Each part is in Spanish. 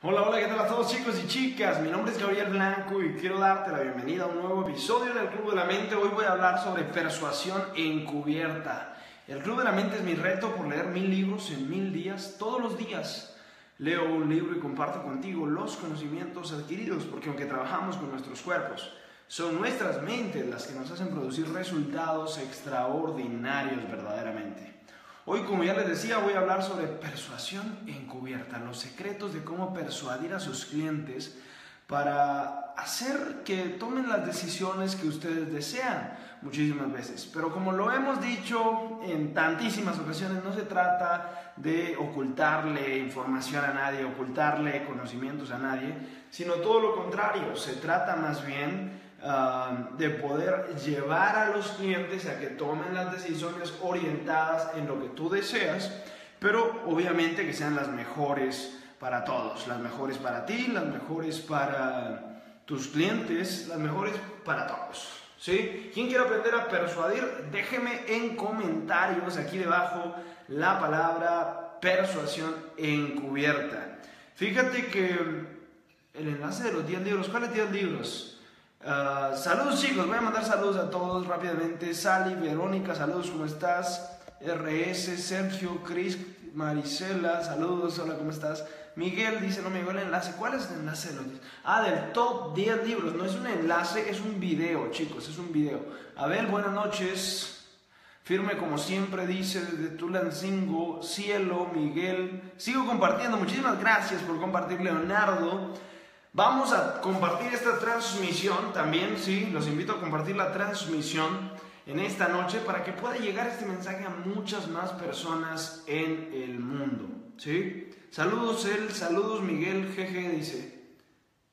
Hola, hola, ¿qué tal a todos chicos y chicas? Mi nombre es Gabriel Blanco y quiero darte la bienvenida a un nuevo episodio del Club de la Mente. Hoy voy a hablar sobre persuasión encubierta. El Club de la Mente es mi reto por leer mil libros en mil días, todos los días. Leo un libro y comparto contigo los conocimientos adquiridos, porque aunque trabajamos con nuestros cuerpos, son nuestras mentes las que nos hacen producir resultados extraordinarios verdaderamente. Hoy, como ya les decía, voy a hablar sobre persuasión encubierta, los secretos de cómo persuadir a sus clientes para hacer que tomen las decisiones que ustedes desean muchísimas veces. Pero como lo hemos dicho en tantísimas ocasiones, no se trata de ocultarle información a nadie, ocultarle conocimientos a nadie, sino todo lo contrario, se trata más bien Ah, de poder llevar a los clientes a que tomen las decisiones orientadas en lo que tú deseas, pero obviamente que sean las mejores para todos, las mejores para ti, las mejores para tus clientes, las mejores para todos. ¿Sí? ¿Quién quiere aprender a persuadir? Déjeme en comentarios aquí debajo la palabra persuasión encubierta. Fíjate que el enlace de los 10 libros, ¿cuáles 10 libros? Ah, saludos chicos, voy a mandar saludos a todos rápidamente. Sally, Verónica, saludos, ¿cómo estás? RS, Sergio, Chris, Marisela, saludos, hola, ¿cómo estás? Miguel dice, no me llegó el enlace. ¿Cuál es el enlace? Ah, del top 10 libros. No es un enlace, es un video, chicos, es un video. Abel, buenas noches. Firme como siempre, dice desde Tulancingo, Cielo, Miguel. Sigo compartiendo. Muchísimas gracias por compartir, Leonardo. Vamos a compartir esta transmisión también, sí, los invito a compartir la transmisión en esta noche para que pueda llegar este mensaje a muchas más personas en el mundo, ¿sí? Saludos él, saludos Miguel, GG dice.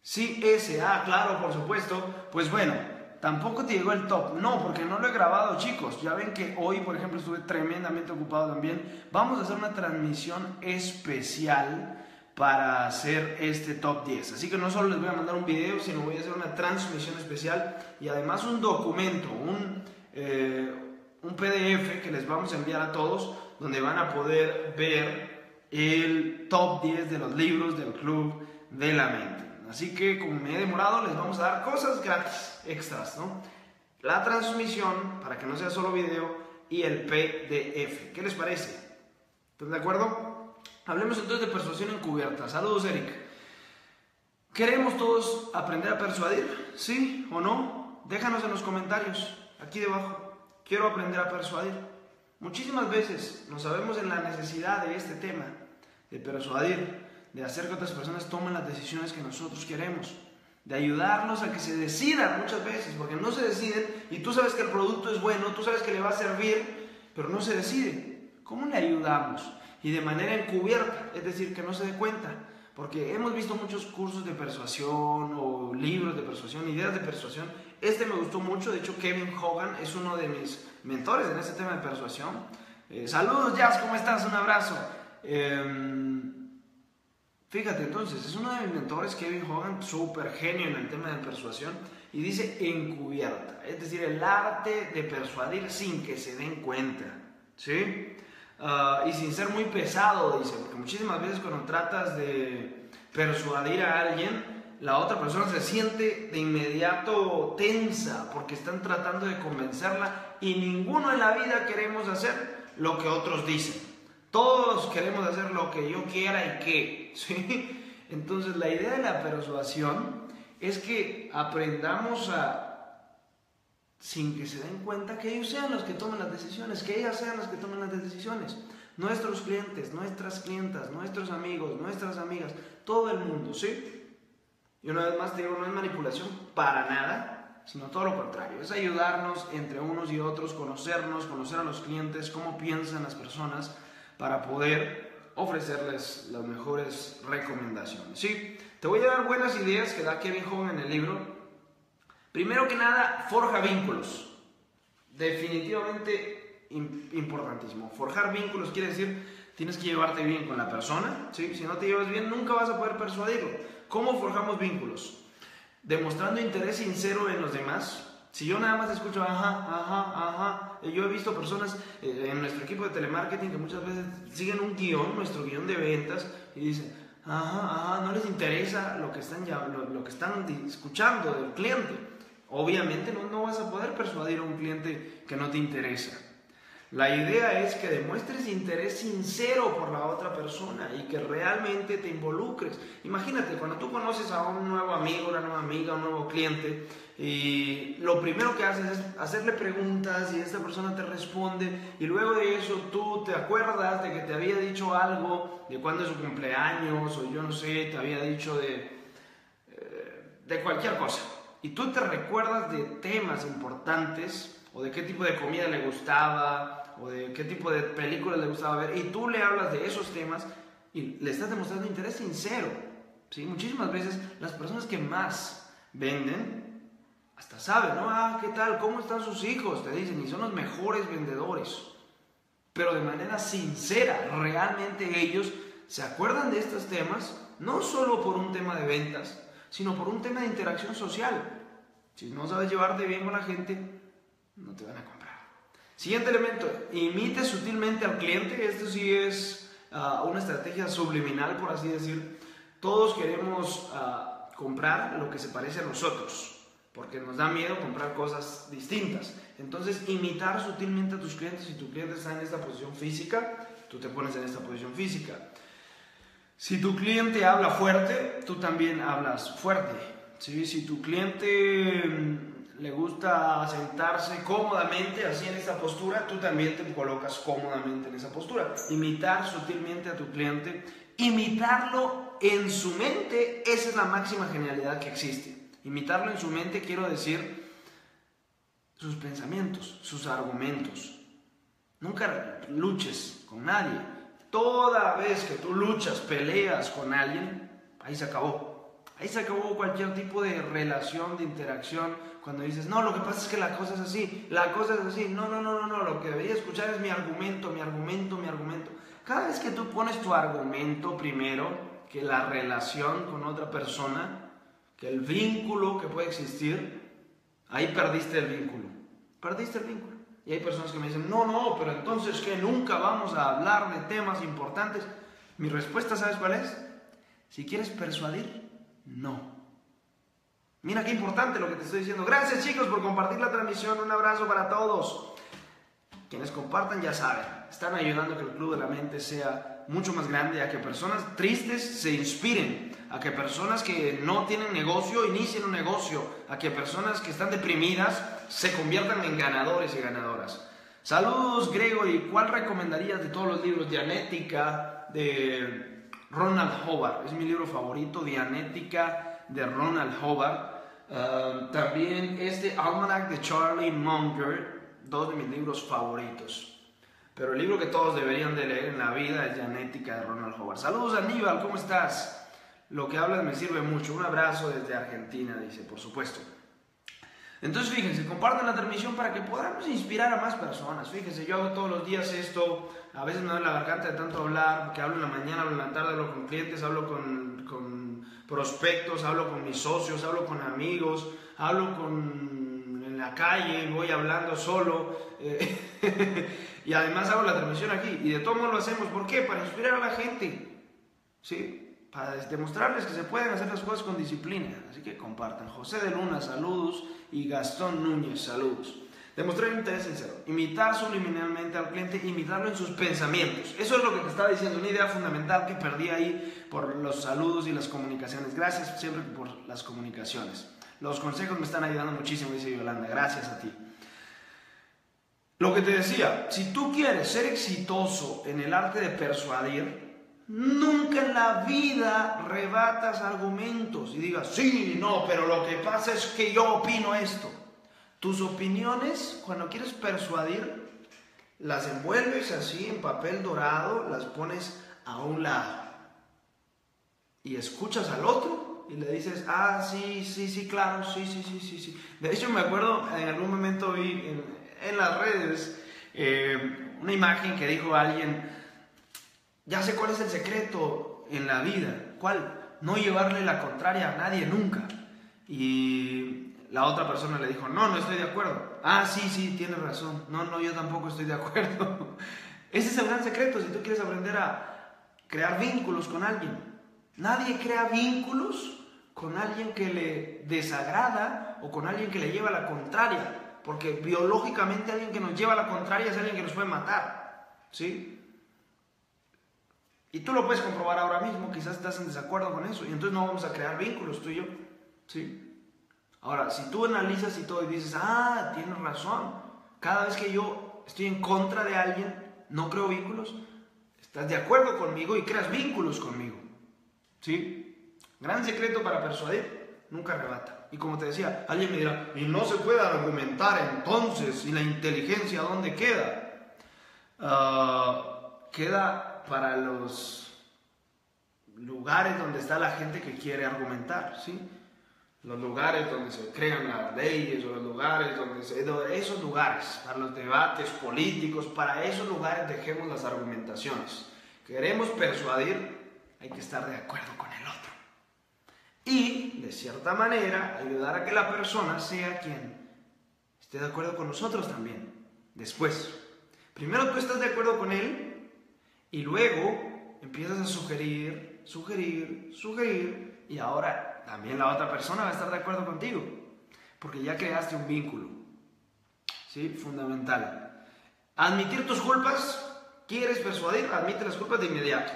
Sí, ese, ah, claro, por supuesto. Pues bueno, tampoco te llegó el top. No, porque no lo he grabado, chicos. Ya ven que hoy, por ejemplo, estuve tremendamente ocupado también. Vamos a hacer una transmisión especial para hacer este top 10. Así que no solo les voy a mandar un video, sino voy a hacer una transmisión especial y además un documento, un, eh, un PDF que les vamos a enviar a todos, donde van a poder ver el top 10 de los libros del Club de la Mente. Así que como me he demorado, les vamos a dar cosas gratis, extras, ¿no? La transmisión, para que no sea solo video, y el PDF. ¿Qué les parece? ¿Están de acuerdo? Hablemos entonces de persuasión encubierta. Saludos, Eric. ¿Queremos todos aprender a persuadir? ¿Sí o no? Déjanos en los comentarios, aquí debajo. Quiero aprender a persuadir. Muchísimas veces nos sabemos en la necesidad de este tema, de persuadir, de hacer que otras personas tomen las decisiones que nosotros queremos, de ayudarnos a que se decidan muchas veces, porque no se deciden y tú sabes que el producto es bueno, tú sabes que le va a servir, pero no se decide. ¿Cómo le ayudamos? Y de manera encubierta, es decir, que no se dé cuenta. Porque hemos visto muchos cursos de persuasión o libros de persuasión, ideas de persuasión. Este me gustó mucho, de hecho Kevin Hogan es uno de mis mentores en este tema de persuasión. Eh, saludos Jazz, ¿cómo estás? Un abrazo. Em, fíjate, entonces, es uno de mis mentores, Kevin Hogan, súper genio en el tema de persuasión, y dice encubierta, es decir, el arte de persuadir sin que se den cuenta. ¿Sí? Ah, y sin ser muy pesado, dice, porque muchísimas veces cuando tratas de persuadir a alguien, la otra persona se siente de inmediato tensa porque están tratando de convencerla y ninguno en la vida queremos hacer lo que otros dicen. Todos queremos hacer lo que yo quiera y qué. ¿sí? Entonces la idea de la persuasión es que aprendamos a sin que se den cuenta que ellos sean los que tomen las decisiones, que ellas sean las que tomen las decisiones. Nuestros clientes, nuestras clientas, nuestros amigos, nuestras amigas, todo el mundo, ¿sí? Y una vez más te digo, no es manipulación para nada, sino todo lo contrario. Es ayudarnos entre unos y otros, conocernos, conocer a los clientes, cómo piensan las personas, para poder ofrecerles las mejores recomendaciones. ¿sí? Te voy a dar buenas ideas que da Kevin Hogan en el libro Primero que nada, forja vínculos. Definitivamente importantísimo. Forjar vínculos quiere decir, tienes que llevarte bien con la persona. ¿sí? Si no te llevas bien, nunca vas a poder persuadirlo. ¿Cómo forjamos vínculos? Demostrando interés sincero en los demás. Si yo nada más escucho, ajá, ajá, ajá, yo he visto personas eh, en nuestro equipo de telemarketing que muchas veces siguen un guion, nuestro guion de ventas, y dicen, Ajá, ajá, no les interesa lo que están, ya, lo, que están escuchando del cliente. Obviamente no, no vas a poder persuadir a un cliente que no te interesa. La idea es que demuestres interés sincero por la otra persona y que realmente te involucres. Imagínate, cuando tú conoces a un nuevo amigo, una nueva amiga, un nuevo cliente, y lo primero que haces es hacerle preguntas y esta persona te responde y luego de eso tú te acuerdas de que te había dicho algo de cuándo es su cumpleaños o yo no sé, te había dicho de, eh, de cualquier cosa. Y tú te recuerdas de temas importantes o de qué tipo de comida le gustaba o de qué tipo de películas le gustaba ver, y tú le hablas de esos temas y le estás demostrando interés sincero. ¿sí? Muchísimas veces las personas que más venden, hasta saben, ¿no? Ah, ¿qué tal? ¿Cómo están sus hijos? Te dicen, y son los mejores vendedores. Pero de manera sincera, realmente ellos se acuerdan de estos temas, no solo por un tema de ventas, sino por un tema de interacción social. Si no sabes llevarte bien con la gente, no te van a comprar. Siguiente elemento, imite sutilmente al cliente. Esto sí es ah, una estrategia subliminal, por así decir. Todos queremos ah, comprar lo que se parece a nosotros, porque nos da miedo comprar cosas distintas. Entonces, imitar sutilmente a tus clientes. Si tu cliente está en esta posición física, tú te pones en esta posición física. Si tu cliente habla fuerte, tú también hablas fuerte. ¿Sí? Si tu cliente le gusta sentarse cómodamente así en esa postura, tú también te colocas cómodamente en esa postura. Imitar sutilmente a tu cliente, imitarlo en su mente, esa es la máxima genialidad que existe. Imitarlo en su mente quiero decir sus pensamientos, sus argumentos. Nunca luches con nadie. Toda vez que tú luchas, peleas con alguien, ahí se acabó. Ahí se acabó cualquier tipo de relación, de interacción, cuando dices, no, lo que pasa es que la cosa es así, la cosa es así, no, no, no, no, no, lo que debería escuchar es mi argumento, mi argumento, mi argumento. Cada vez que tú pones tu argumento primero, que la relación con otra persona, que el vínculo que puede existir, ahí perdiste el vínculo, perdiste el vínculo. Y hay personas que me dicen, no, no, pero entonces que nunca vamos a hablar de temas importantes. Mi respuesta, ¿sabes cuál es? Si quieres persuadir, no. Mira qué importante lo que te estoy diciendo. Gracias chicos por compartir la transmisión. Un abrazo para todos. Quienes compartan ya saben, están ayudando a que el Club de la Mente sea mucho más grande, a que personas tristes se inspiren, a que personas que no tienen negocio inicien un negocio, a que personas que están deprimidas se conviertan en ganadores y ganadoras. Saludos Gregory, ¿cuál recomendarías de todos los libros? Dianética, de Ronald Hobart, es mi libro favorito, Dianética de Ronald Hobart. Um, también este Almanac de Charlie Munger, dos de mis libros favoritos. Pero el libro que todos deberían de leer en la vida es Dianética de Ronald Hobart. Saludos Aníbal, ¿cómo estás? Lo que hablas me sirve mucho. Un abrazo desde Argentina, dice, por supuesto. Entonces, fíjense, compartan la transmisión para que podamos inspirar a más personas. Fíjense, yo hago todos los días esto, a veces me doy la garganta de tanto hablar, que hablo en la mañana, hablo en la tarde, hablo con clientes, hablo con, con prospectos, hablo con mis socios, hablo con amigos, hablo con, en la calle, voy hablando solo. Eh, y además hago la transmisión aquí. Y de todo modo lo hacemos. ¿Por qué? Para inspirar a la gente. ¿Sí? Para demostrarles que se pueden hacer las cosas con disciplina. Así que compartan. José de Luna, saludos. Y Gastón Núñez, saludos. Demostrar interés sincero. Imitar subliminalmente al cliente, imitarlo en sus pensamientos. Eso es lo que te estaba diciendo, una idea fundamental que perdí ahí por los saludos y las comunicaciones. Gracias siempre por las comunicaciones. Los consejos me están ayudando muchísimo, dice Yolanda. Gracias a ti. Lo que te decía, si tú quieres ser exitoso en el arte de persuadir, Nunca en la vida rebatas argumentos y digas, sí, no, pero lo que pasa es que yo opino esto. Tus opiniones, cuando quieres persuadir, las envuelves así en papel dorado, las pones a un lado. Y escuchas al otro y le dices, ah, sí, sí, sí, claro, sí, sí, sí, sí, sí. De hecho, me acuerdo, en algún momento vi en, las redes eh, una imagen que dijo alguien, ya sé cuál es el secreto en la vida. ¿Cuál? No llevarle la contraria a nadie nunca. Y la otra persona le dijo, no, no estoy de acuerdo. Ah, sí, sí, tienes razón. No, no, yo tampoco estoy de acuerdo. Ese es el gran secreto si tú quieres aprender a crear vínculos con alguien. Nadie crea vínculos con alguien que le desagrada o con alguien que le lleva la contraria. Porque biológicamente alguien que nos lleva la contraria es alguien que nos puede matar. ¿Sí? Y tú lo puedes comprobar ahora mismo, quizás estás en desacuerdo con eso, y entonces no vamos a crear vínculos tú y yo. ¿Sí? Ahora, si tú analizas y todo y dices, ah, tienes razón, cada vez que yo estoy en contra de alguien, no creo vínculos, estás de acuerdo conmigo y creas vínculos conmigo. ¿Sí? Gran secreto para persuadir, nunca arrebata. Y como te decía, alguien me dirá, y no se puede argumentar entonces, ¿y la inteligencia dónde queda? Ah, queda para los lugares donde está la gente que quiere argumentar, ¿sí? Los lugares donde se crean las leyes o los lugares donde se... Esos lugares, para los debates políticos, para esos lugares dejemos las argumentaciones. Queremos persuadir, hay que estar de acuerdo con el otro. Y, de cierta manera, ayudar a que la persona sea quien esté de acuerdo con nosotros también. Después. Primero tú estás de acuerdo con él y luego empiezas a sugerir, sugerir, sugerir y ahora también la otra persona va a estar de acuerdo contigo. Porque ya creaste un vínculo. ¿Sí? Fundamental. Admitir tus culpas. ¿Quieres persuadir? Admite las culpas de inmediato.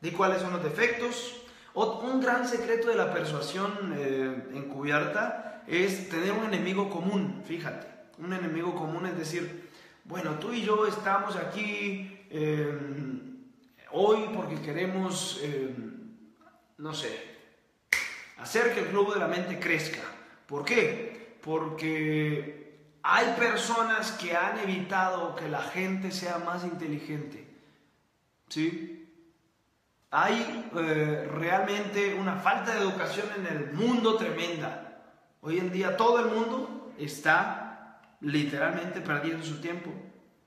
Di cuáles son los defectos, un gran secreto de la persuasión eh, encubierta es tener un enemigo común, fíjate, un enemigo común es decir, bueno, tú y yo estamos aquí em, hoy porque queremos, em, no sé, hacer que el globo de la mente crezca. ¿Por qué? Porque hay personas que han evitado que la gente sea más inteligente. ¿Sí? Hay eh, realmente una falta de educación en el mundo tremenda. Hoy en día todo el mundo está literalmente perdiendo su tiempo.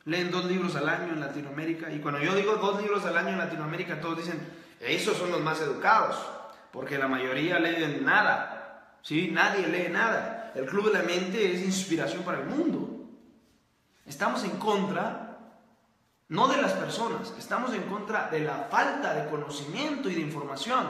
Leen dos libros al año en Latinoamérica y cuando yo digo dos libros al año en Latinoamérica todos dicen, esos son los más educados, porque la mayoría leen nada. ¿sí? Nadie lee nada. El Club de la Mente es inspiración para el mundo. Estamos en contra no de las personas, estamos en contra de la falta de conocimiento y de información.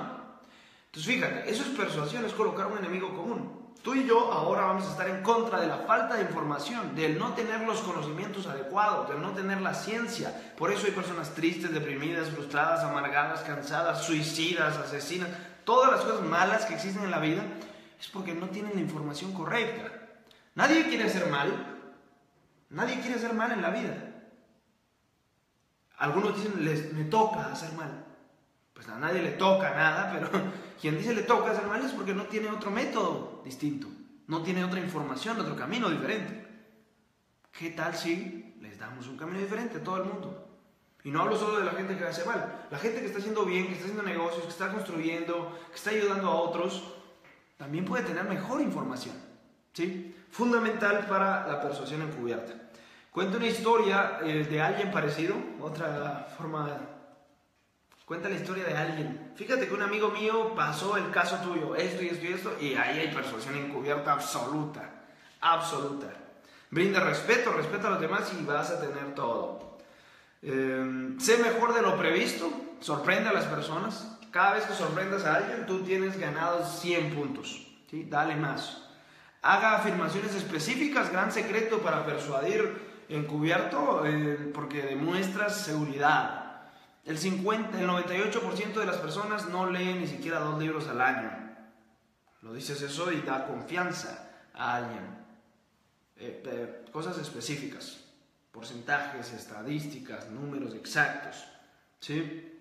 Entonces fíjate, eso es persuasión, es colocar un enemigo común. Tú y yo ahora vamos a estar en contra de la falta de información, del no tener los conocimientos adecuados, del no tener la ciencia. Por eso hay personas tristes, deprimidas, frustradas, amargadas, cansadas, suicidas, asesinas. Todas las cosas malas que existen en la vida es porque no tienen la información correcta. Nadie quiere hacer mal. Nadie quiere hacer mal en la vida. Algunos dicen, les, me toca hacer mal. Pues a nadie le toca nada, pero quien dice le toca hacer mal es porque no tiene otro método distinto, no tiene otra información, otro camino diferente. ¿Qué tal si les damos un camino diferente a todo el mundo? Y no hablo solo de la gente que hace mal, la gente que está haciendo bien, que está haciendo negocios, que está construyendo, que está ayudando a otros, también puede tener mejor información. ¿sí? Fundamental para la persuasión encubierta. Cuenta una historia eh, de alguien parecido, otra forma. Cuenta la historia de alguien. Fíjate que un amigo mío pasó el caso tuyo, esto y esto y esto, y ahí hay persuasión encubierta absoluta, absoluta. Brinda respeto, respeta a los demás y vas a tener todo. Em, sé mejor de lo previsto, sorprende a las personas. Cada vez que sorprendas a alguien, tú tienes ganado 100 puntos. ¿sí? Dale más. Haga afirmaciones específicas, gran secreto para persuadir encubierto eh, porque demuestras seguridad. El, 50, el 98% de las personas no leen ni siquiera dos libros al año. Lo dices eso y da confianza a alguien. Eh, cosas específicas, porcentajes, estadísticas, números exactos. ¿sí?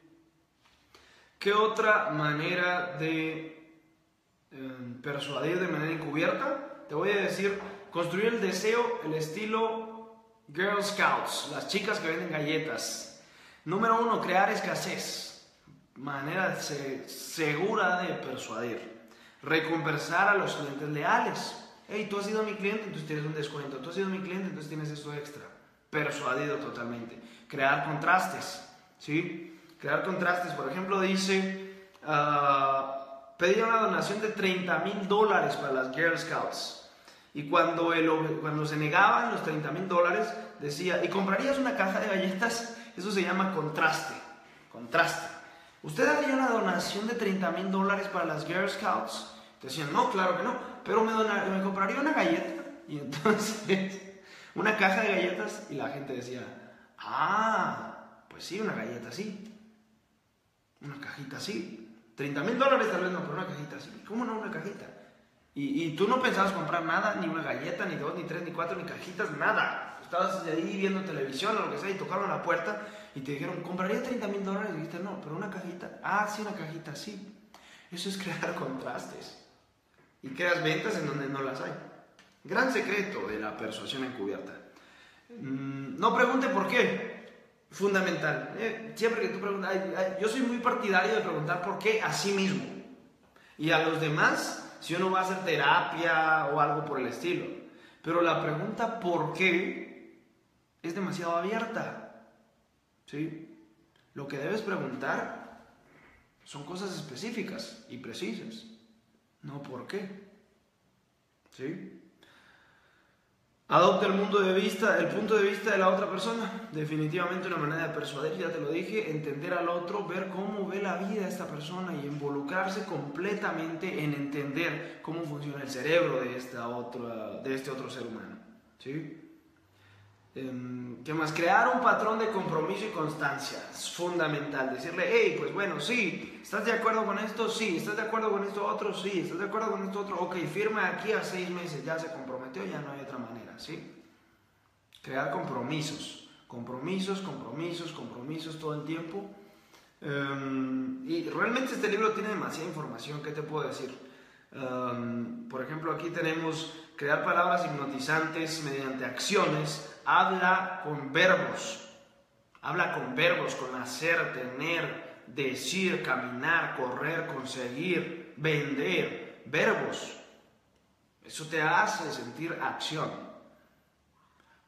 ¿Qué otra manera de persuadir de manera encubierta? Te voy a decir, construir el deseo, el estilo Girl Scouts, las chicas que venden galletas. Número uno, crear escasez. Manera segura de persuadir. Recompensar a los clientes leales. Hey, tú has sido mi cliente, entonces tienes un descuento. Tú has sido mi cliente, entonces tienes esto extra. Persuadido totalmente. Crear contrastes. ¿Sí? Crear contrastes. Por ejemplo, dice, uh, una donación de 30 mil dólares para las Girl Scouts. Y cuando, el, cuando se negaban los 30 mil dólares, decía, ¿y comprarías una caja de galletas? Eso se llama contraste, contraste. ¿usted haría una donación de 30 mil dólares para las Girl Scouts? Te decían, no, claro que no, pero me, compraría una galleta. Y entonces, una caja de galletas y la gente decía, ah, pues sí, una galleta así. Una cajita así. 30 mil dólares tal vez no, pero una cajita así. ¿Cómo no una cajita? Y, y, tú no pensabas comprar nada, ni una galleta, ni dos, ni tres, ni cuatro, ni cajitas, nada. Estabas ahí viendo televisión o lo que sea y tocaron la puerta y te dijeron, ¿compraría 30 mil dólares? Y dijiste, no, pero una cajita. Ah, sí, una cajita, sí. Eso es crear contrastes. Y creas ventas en donde no las hay. Gran secreto de la persuasión encubierta. Mm, no pregunte por qué. Fundamental. Eh, siempre que tú preguntas, yo soy muy partidario de preguntar por qué a sí mismo. Y a los demás, si uno va a hacer terapia o algo por el estilo. Pero la pregunta por qué es demasiado abierta. ¿Sí? Lo que debes preguntar son cosas específicas y precisas. No por qué. ¿Sí? Adopta el, mundo de vista, el punto de vista de la otra persona. Definitivamente una manera de persuadir, ya te lo dije, entender al otro, ver cómo ve la vida esta persona y involucrarse completamente en entender cómo funciona el cerebro de, esta otra, de este otro ser humano. ¿sí? Em, ¿Qué más? Crear un patrón de compromiso y constancia es fundamental. Decirle, hey, pues bueno, sí, ¿estás de acuerdo con esto? Sí, ¿estás de acuerdo con esto otro? Sí, ¿estás de acuerdo con esto otro? Ok, firma aquí a seis meses, ya se comprometió, ya no hay otra manera, ¿sí? Crear compromisos, compromisos, compromisos, compromisos todo el tiempo. Em, y realmente este libro tiene demasiada información, ¿qué te puedo decir? Em, por ejemplo, aquí tenemos crear palabras hipnotizantes mediante acciones habla con verbos. Habla con verbos, con hacer, tener, decir, caminar, correr, conseguir, vender. Verbos. Eso te hace sentir acción.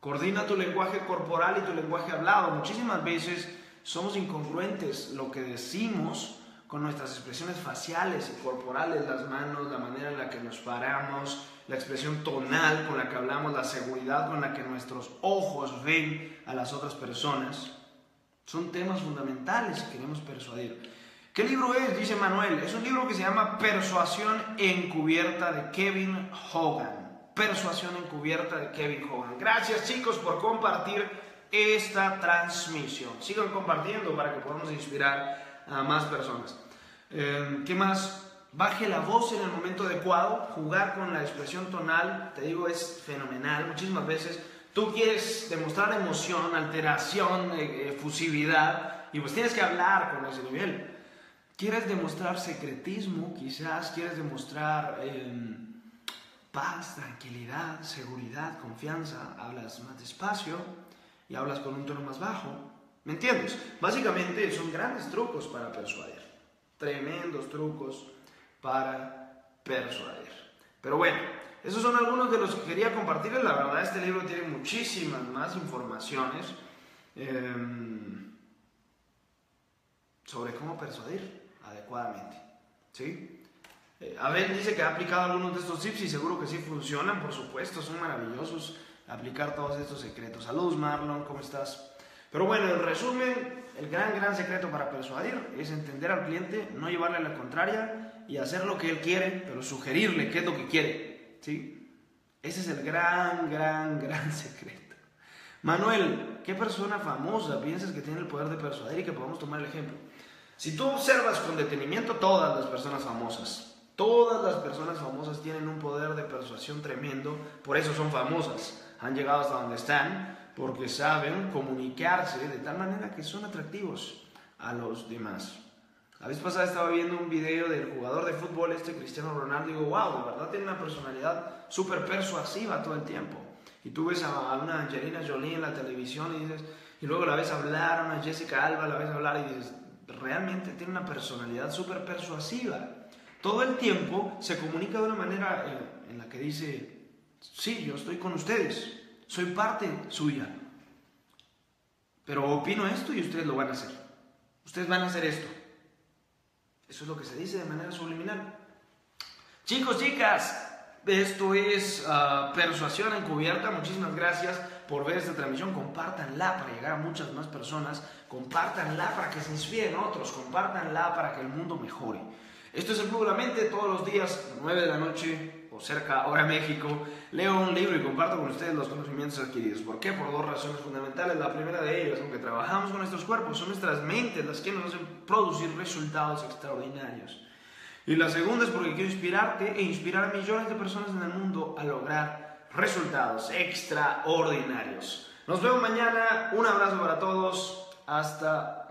Coordina tu lenguaje corporal y tu lenguaje hablado. Muchísimas veces somos incongruentes lo que decimos con nuestras expresiones faciales y corporales, las manos, la manera en la que nos paramos, la expresión tonal con la que hablamos, la seguridad con la que nuestros ojos ven a las otras personas, son temas fundamentales si queremos persuadir. ¿Qué libro es? Dice Manuel. Es un libro que se llama Persuasión encubierta de Kevin Hogan. Persuasión encubierta de Kevin Hogan. Gracias chicos por compartir esta transmisión. Sigan compartiendo para que podamos inspirar a más personas. Eh, ¿Qué más? baje la voz en el momento adecuado, jugar con la expresión tonal, te digo, es fenomenal. Muchísimas veces tú quieres demostrar emoción, alteración, eh, efusividad, y pues tienes que hablar con ese nivel. Quieres demostrar secretismo, quizás quieres demostrar em, paz, tranquilidad, seguridad, confianza, hablas más despacio y hablas con un tono más bajo. ¿Me entiendes? Básicamente son grandes trucos para persuadir, tremendos trucos para persuadir. Pero bueno, esos son algunos de los que quería compartirles. La verdad, este libro tiene muchísimas más informaciones em, sobre cómo persuadir adecuadamente. ¿Sí? Eh, Abel dice que ha aplicado algunos de estos tips y seguro que sí funcionan, por supuesto, son maravillosos aplicar todos estos secretos. Saludos Marlon, ¿cómo estás? Pero bueno, en resumen, el gran, gran secreto para persuadir es entender al cliente, no llevarle a la contraria y hacer lo que él quiere, pero sugerirle qué es lo que quiere. ¿sí? Ese es el gran, gran, gran secreto. Manuel, ¿qué persona famosa piensas que tiene el poder de persuadir y que podemos tomar el ejemplo? Si tú observas con detenimiento todas las personas famosas, todas las personas famosas tienen un poder de persuasión tremendo, por eso son famosas, han llegado hasta donde están, porque saben comunicarse de tal manera que son atractivos a los demás. La vez pasada estaba viendo un video del jugador de fútbol, este Cristiano Ronaldo, y digo, wow, de verdad tiene una personalidad súper persuasiva todo el tiempo. Y tú ves a una Angelina Jolie en la televisión y dices, y luego la ves hablar, a una Jessica Alba la ves hablar y dices, realmente tiene una personalidad súper persuasiva. Todo el tiempo se comunica de una manera en, en la que dice, sí, yo estoy con ustedes, soy parte suya. Pero opino esto y ustedes lo van a hacer. Ustedes van a hacer esto. Eso es lo que se dice de manera subliminal. Chicos, chicas, esto es ah, persuasión encubierta. Muchísimas gracias por ver esta transmisión, compártanla para llegar a muchas más personas, compártanla para que se inspiren otros, compártanla para que el mundo mejore. Esto es el Club de la Mente, todos los días, 9 de la noche o cerca, hora México, leo un libro y comparto con ustedes los conocimientos adquiridos. ¿Por qué? Por dos razones fundamentales. La primera de ellas, aunque trabajamos con nuestros cuerpos, son nuestras mentes las que nos hacen producir resultados extraordinarios. Y la segunda es porque quiero inspirarte e inspirar a millones de personas en el mundo a lograr resultados extraordinarios. Nos vemos mañana. Un abrazo para todos. Hasta